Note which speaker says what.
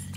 Speaker 1: you